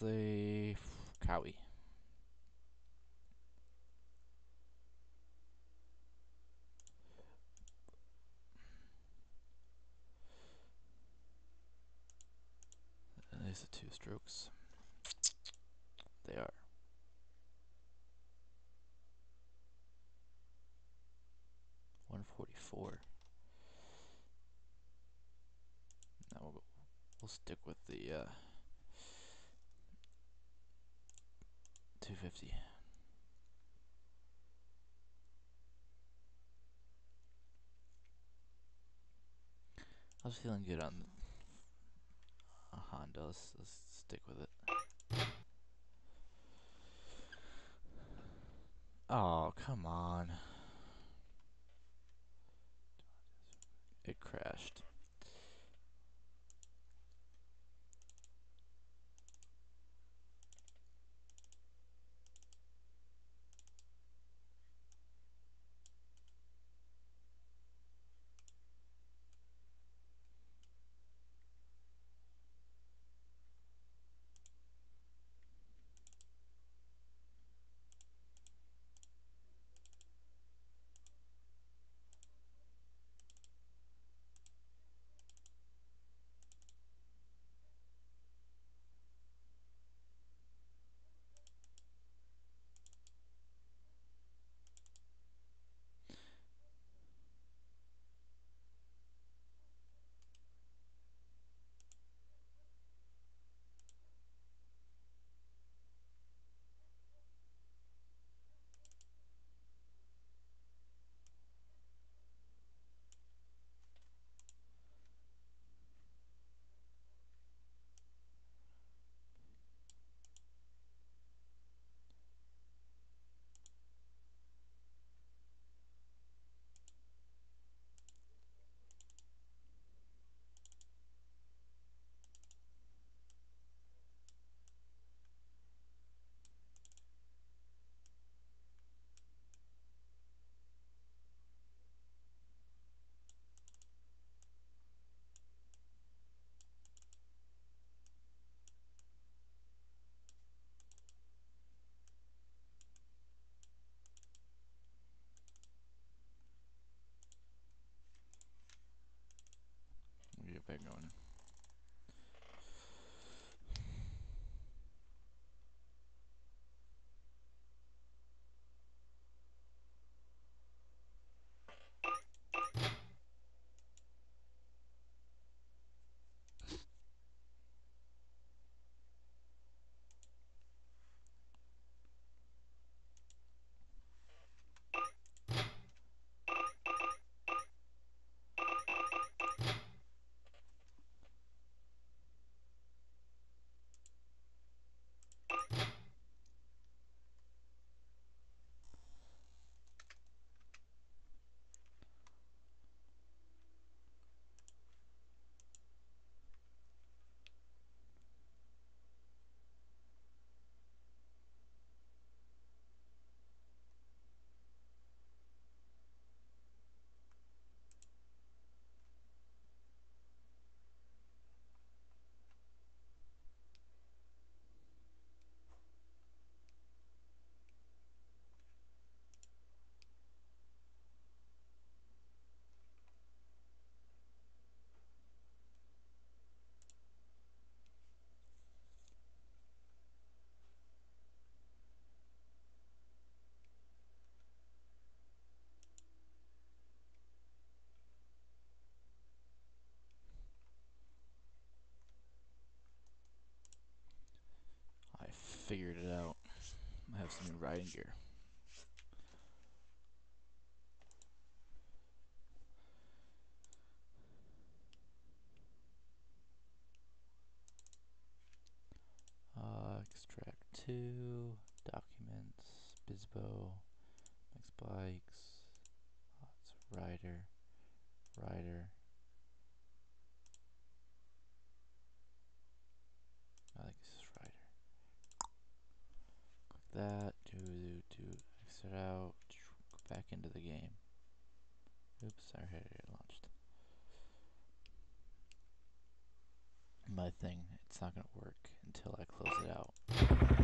The Cowie. These are two strokes. They are. One forty four. Now we'll, we'll stick with the uh, 250. I was feeling good on a Honda. Let's, let's stick with it. Oh, come on. It crashed. Riding gear. Uh, extract two, documents, PiBoSo, MX Bikes, lots rider, rider. I think this is rider. Click that, my thing, it's not going to work until I close it out.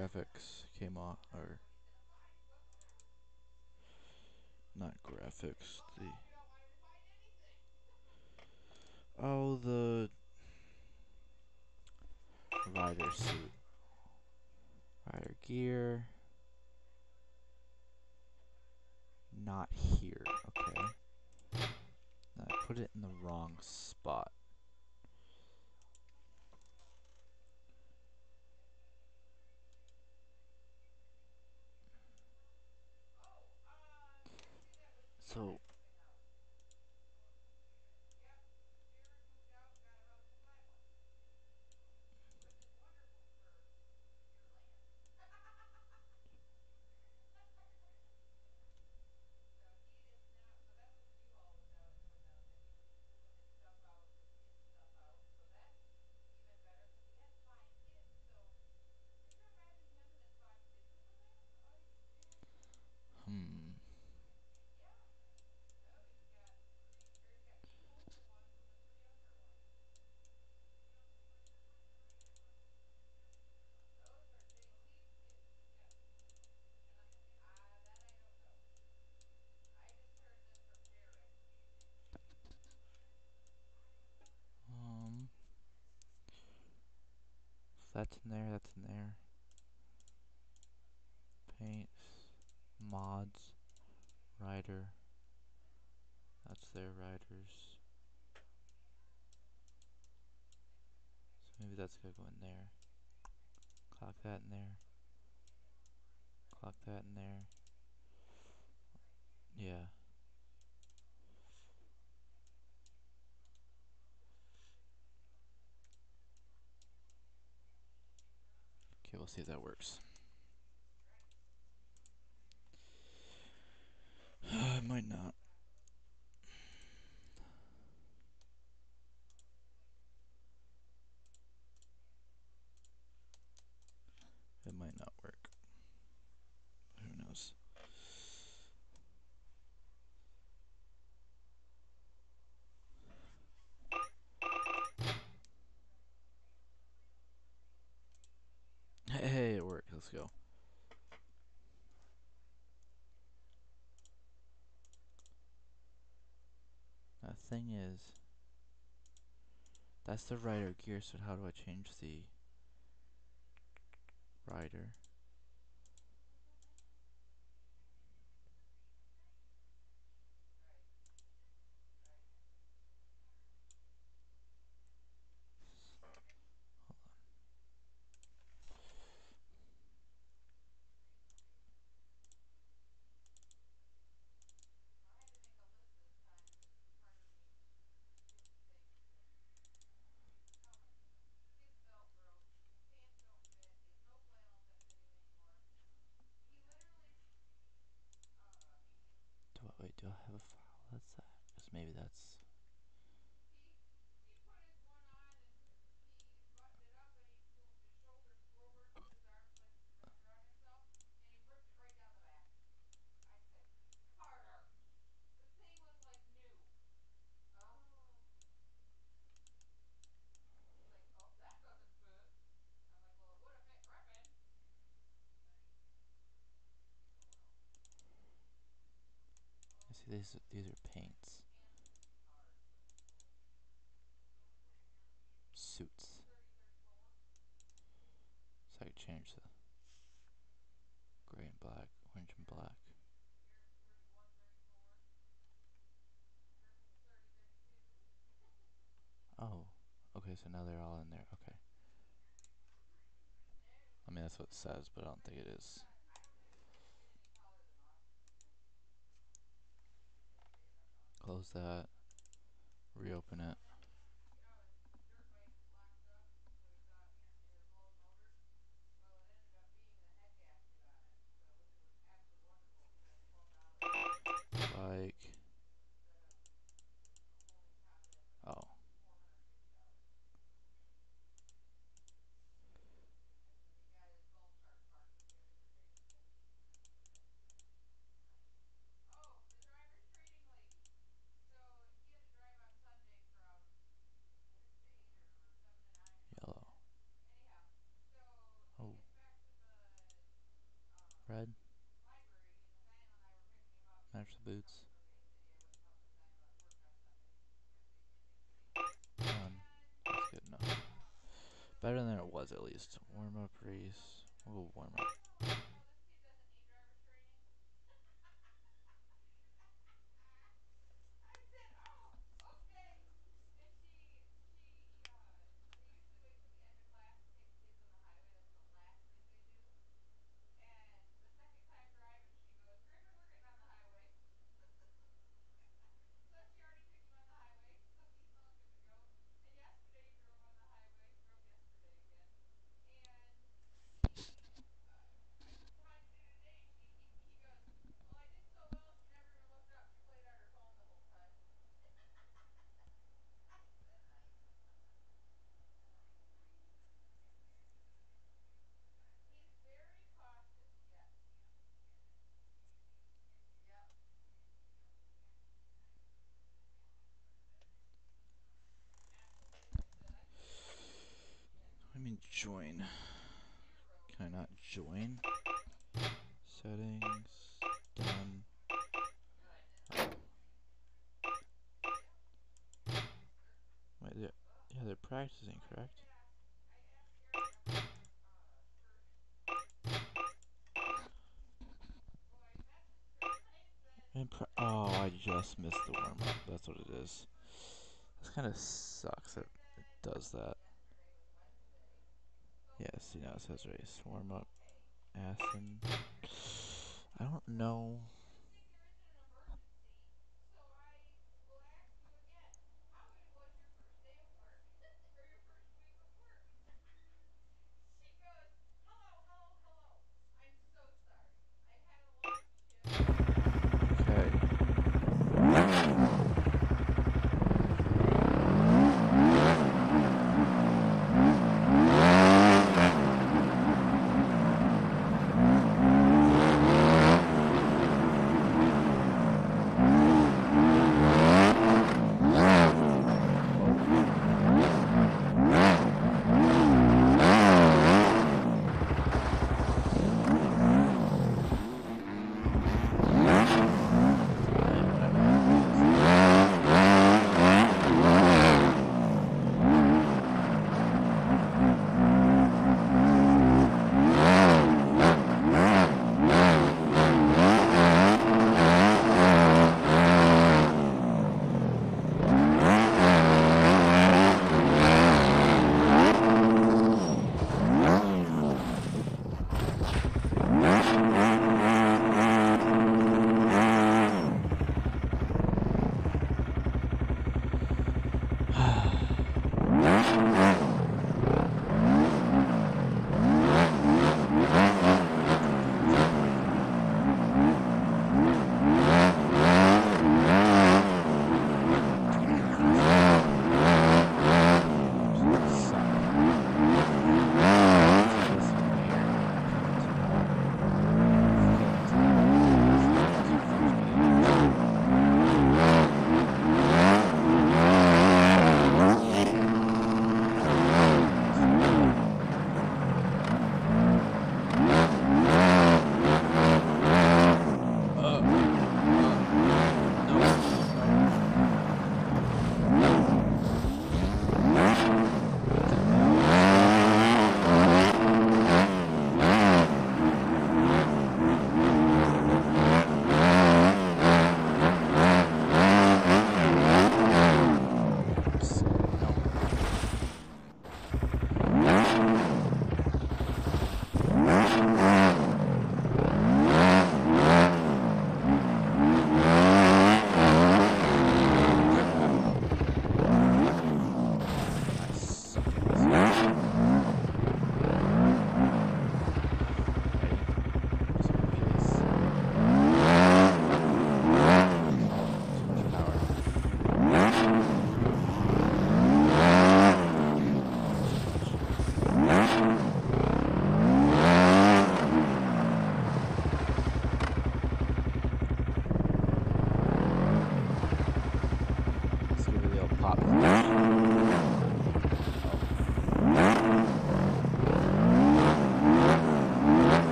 Graphics came off or not graphics the oh the rider suit rider gear. Not here okay. I put it in the wrong spot so hmm um if that's in there that's in there. Paints mods rider that's their riders so maybe that's gonna go in there. Clock that in there. Clock that in there. Yeah okay we'll see if that works. It might not It might not work. Who knows? Hey, it worked. Let's go. The thing is, that's the rider gear, so how do I change the rider? Do I, wait, do I have a file that's that? Because maybe that's... I see these, these are paints. Suits. So I can change the gray and black, orange and black. Oh, okay, so now they're all in there. Okay. I mean, that's what it says, but I don't think it is. Close that. Reopen it. Match the boots. That's good enough. Better than it was at least. Warm up race. We'll warm up. Let me join. Can I not join? Settings. Done. Wait, they're, yeah, they're practicing, correct? Oh, I just missed the warm up. That's what it is. This kind of sucks that it does that. Yeah, see now it says race. Warm up. Aston. I don't know.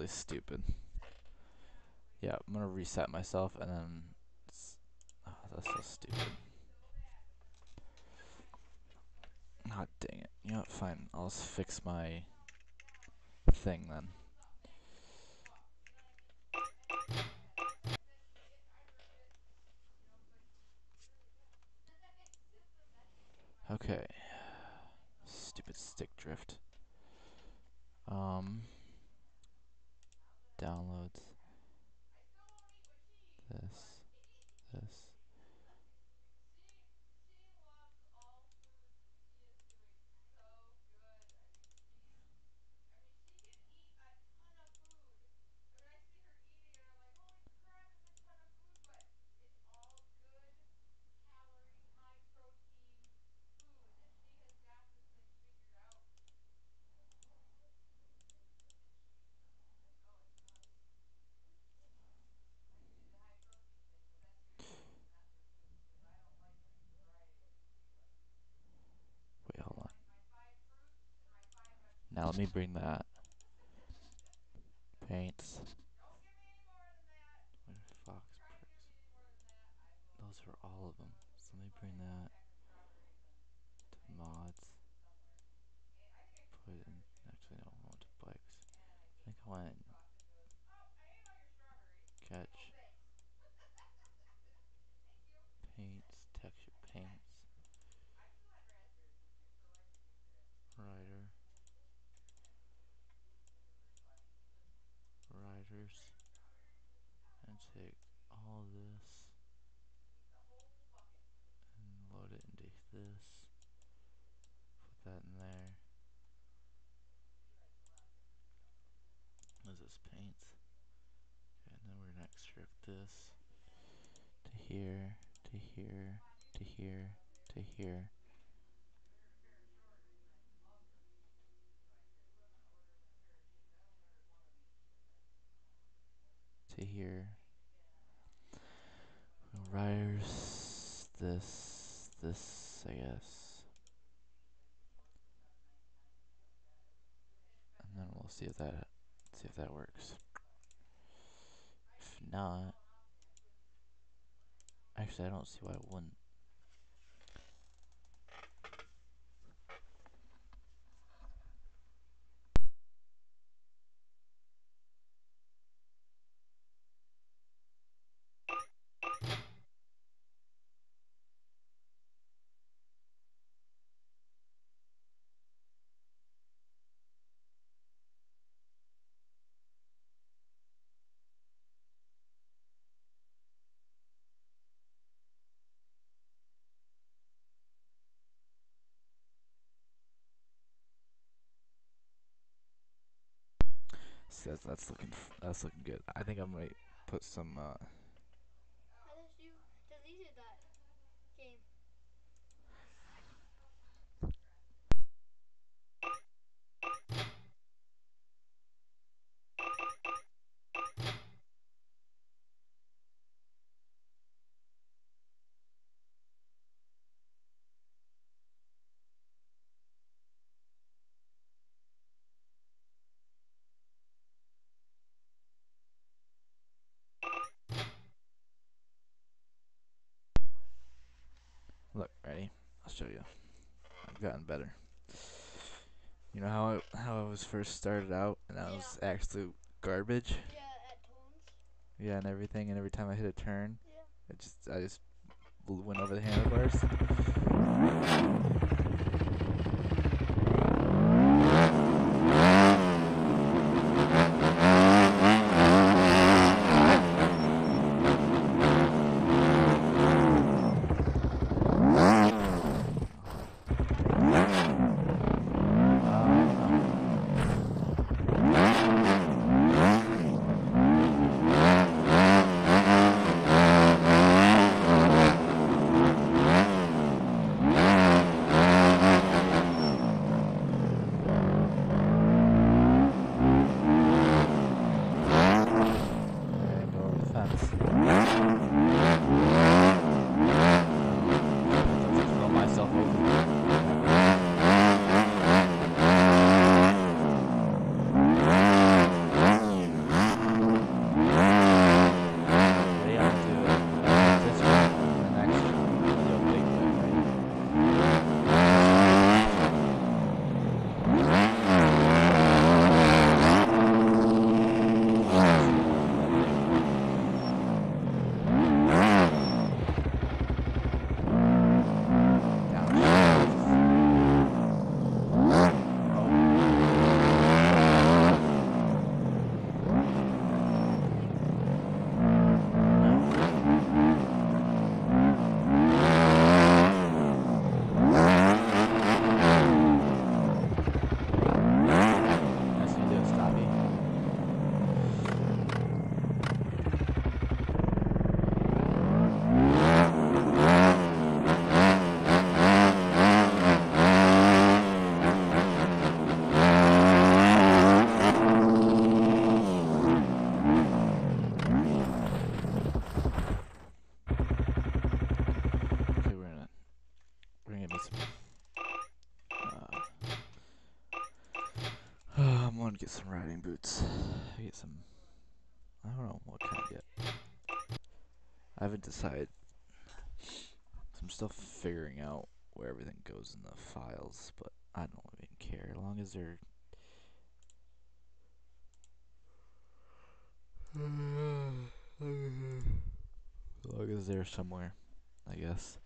Actually stupid. Yeah, I'm gonna reset myself and then... Oh, that's so stupid. God dang it. You know what, fine. I'll just fix my thing then. Okay. Stupid stick drift. Um downloads Now let me bring that. Paints. Fox Those are all of them. So let me bring that to mods. Put it in. Actually, no, I want to bikes. I think I want catch paints, texture paints, rider, riders, and take all this and load it into this. Put that in there. What is this paints? Okay, and then we're gonna extract this to here, to here, to here, to here. To here. Riders, this, this, I guess. And then we'll see if that, see if that works. If not, actually I don't see why it wouldn't. That's, that's looking, that's looking good. I think I might put some, uh, was first started out and I was absolute garbage? Yeah, at Tones. Yeah, and everything, and every time I hit a turn, Yeah. it just, I just went over the handlebars. I haven't decided. I'm still figuring out where everything goes in the files, but I don't even care. As long as they're as long as they're somewhere, I guess.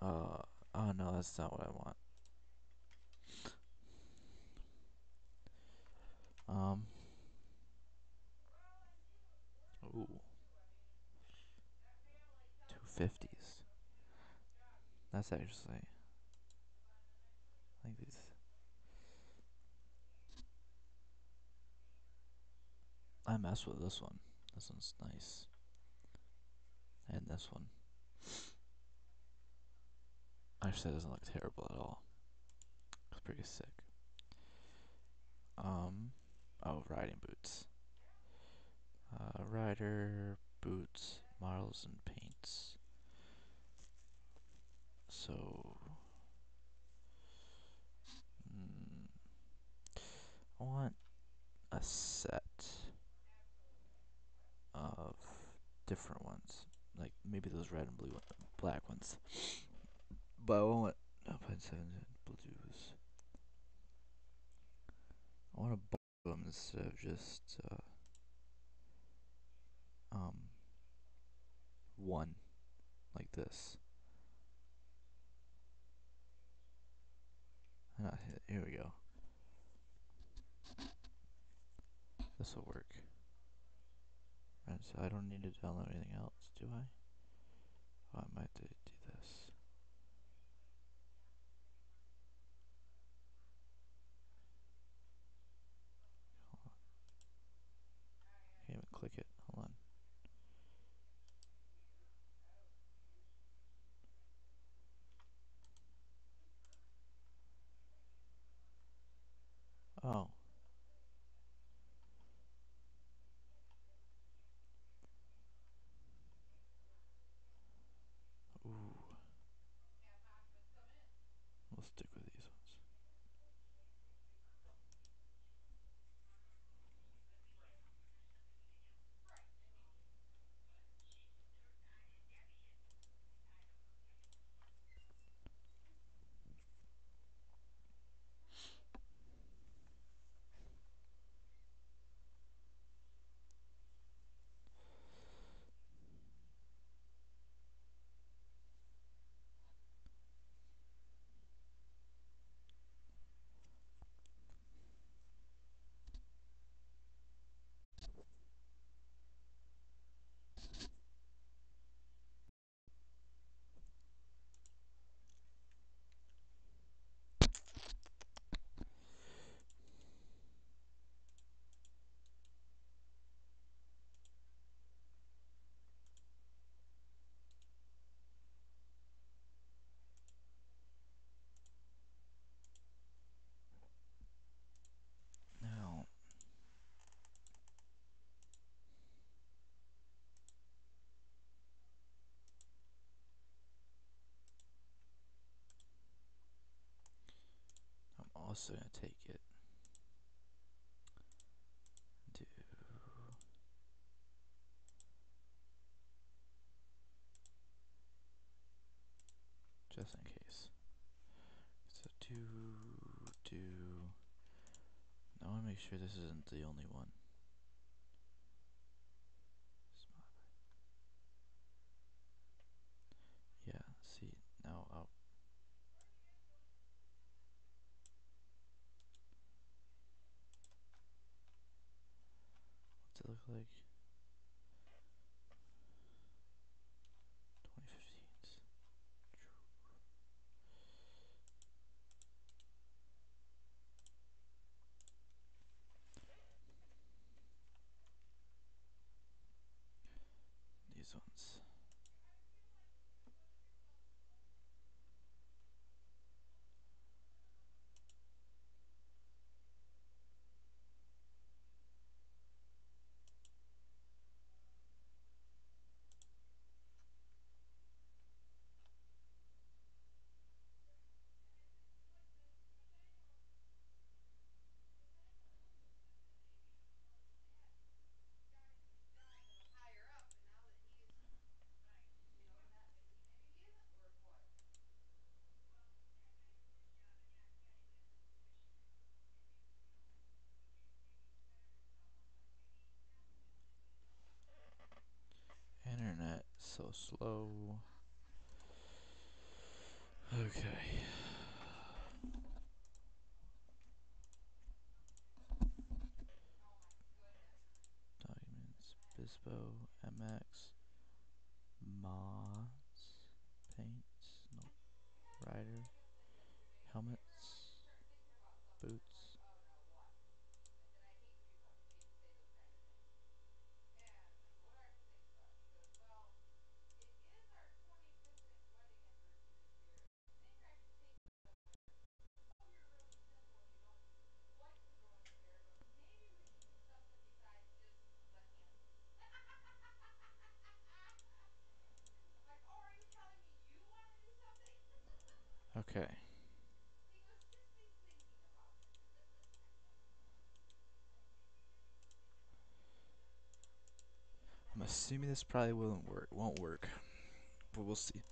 Uh, oh no, that's not what I want. Um. Ooh. Two fifties. That's actually. I think these. I mess with this one. This one's nice. And this one. Actually, doesn't look terrible at all. It's pretty sick. Um. Oh, riding boots. Uh, rider boots, models, and paints. So. Mm, I want a set of different ones, like maybe those red and blue, one, black ones. But I want no pine seven blues. I want a bunch of them instead of just uh, um one like this. Ah, he- here we go. This will work. Right, so I don't need to download anything else, do I? Oh, I might do this. Can't even click it. Also gonna take it. Do just in case. So do do. I want to make sure this isn't the only one. so slow. Okay. assuming this probably won't work. Won't work, but we'll see.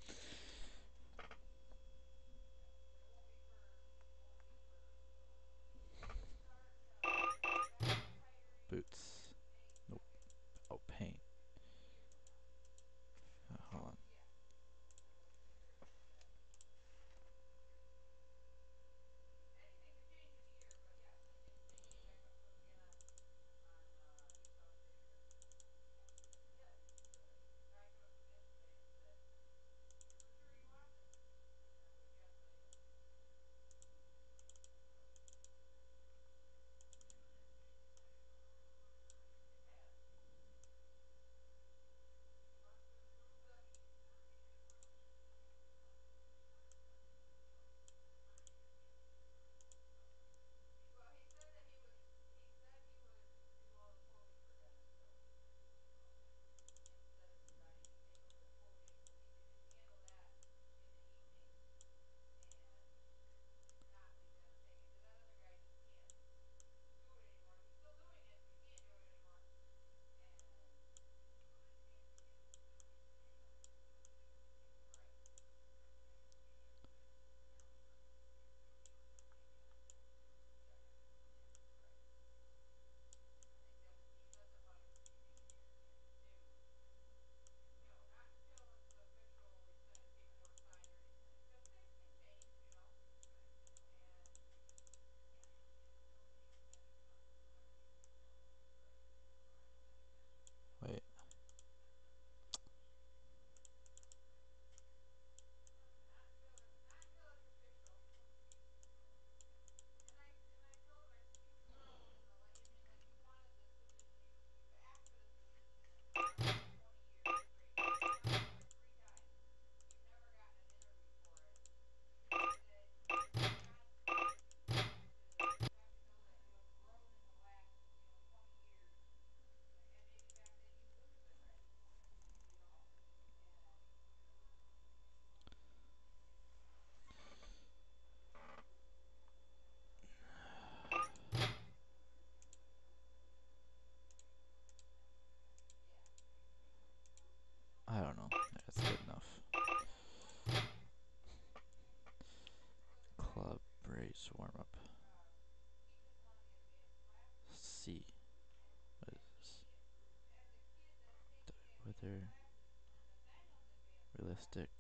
realistic,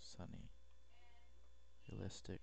sunny, realistic,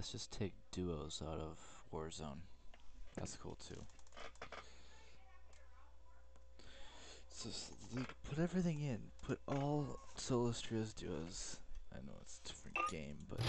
Let's just take duos out of Warzone. That's cool too. So put everything in. Put all solo trios duos. I know it's a different game, but.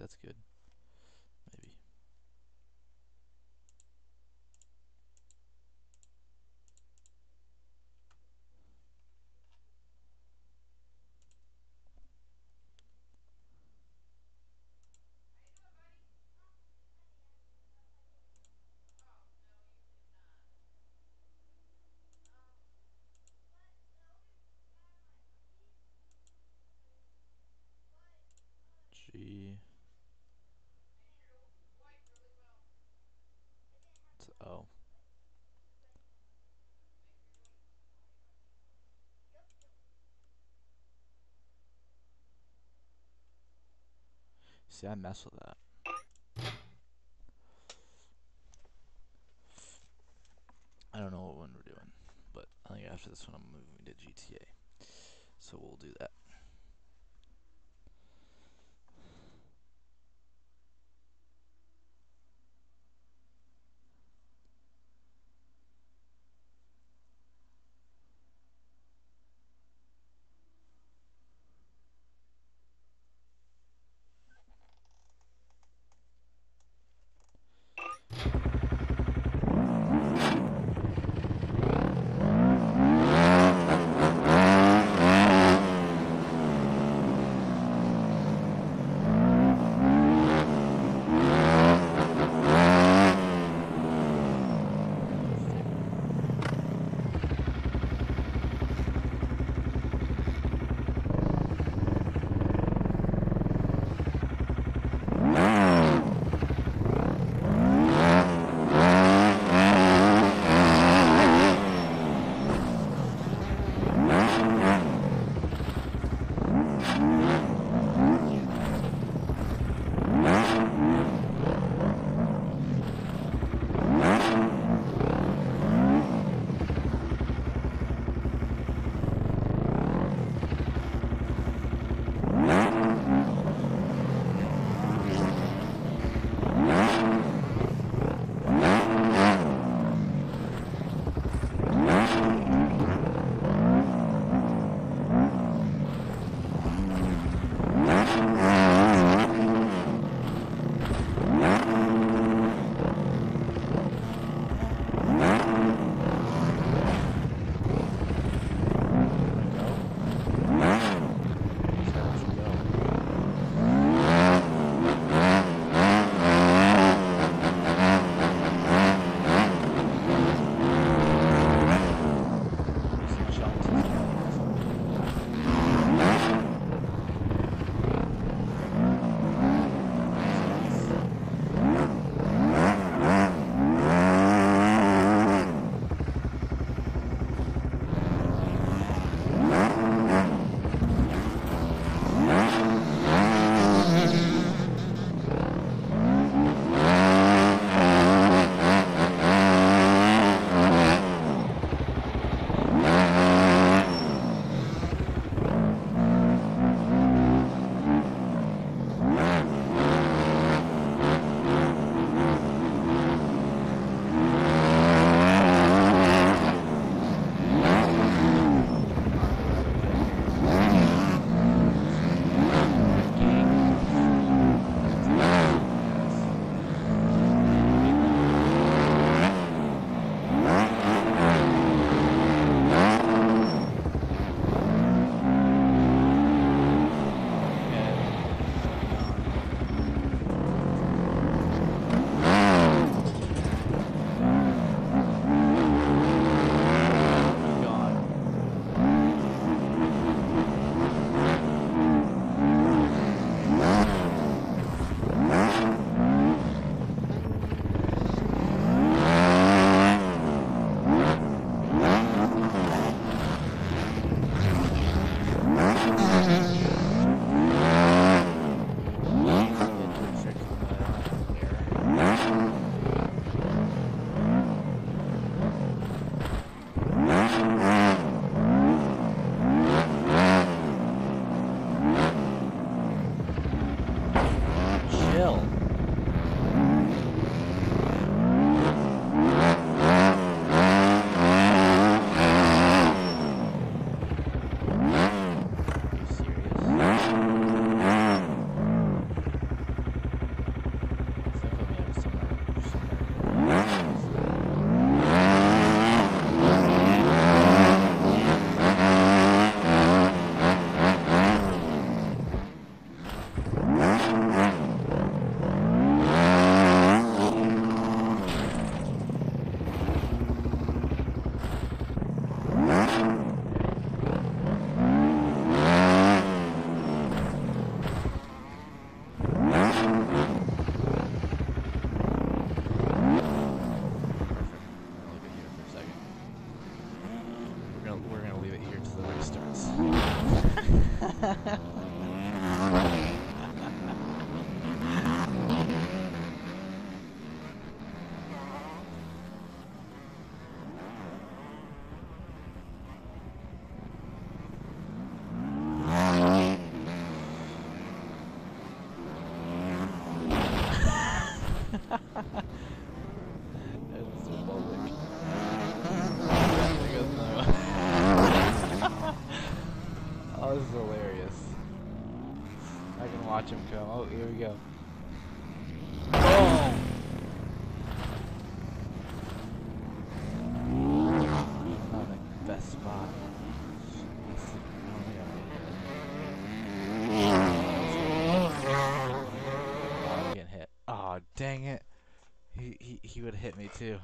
That's good. Maybe. G. It's O. See, I mess with that. Would have hit me too.